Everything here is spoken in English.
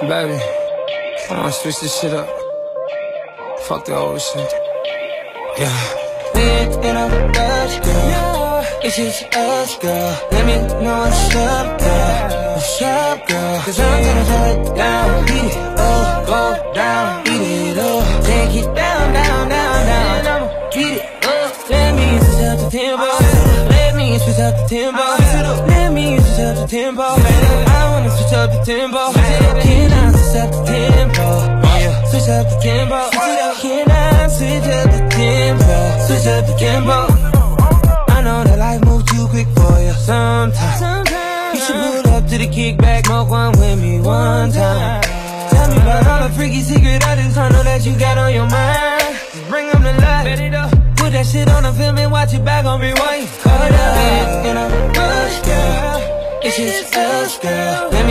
Baby, I wanna switch this shit up. Fuck the old shit. Yeah. We in a rush, girl. It's just us, girl. Let me know what's up, girl. What's up, girl? Cause I'm gonna shut down, beat it up, go down, beat it up. Take it down, down, down, down. I'ma beat it up. Let me switch up the tempo. Let me switch up the tempo. Let me switch up the tempo. I wanna switch up the tempo. Up the tempo. Can I switch up the tempo? Switch up the tempo. I know that life moves too quick for you sometimes. You should pull up to the kickback, smoke one with me one time. Tell me about all the freaky secret items I know that you got on your mind. Just bring them to life. Put that shit on the film and watch it back on rewind. Hold up, in a rush, girl. It's just us, girl. Let